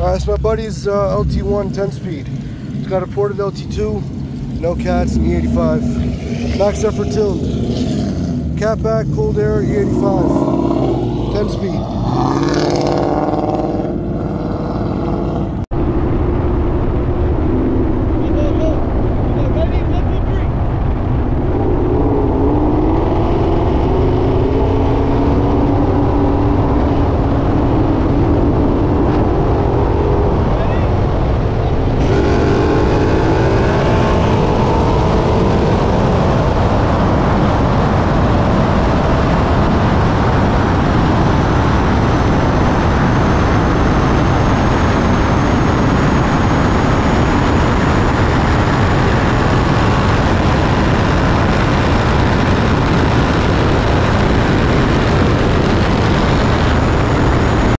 Uh, my buddy's uh, LT1 10 speed. It's got a ported LT2, no cats, and E85. Max effort tuned. Cat back, cold air, E85. 10 speed.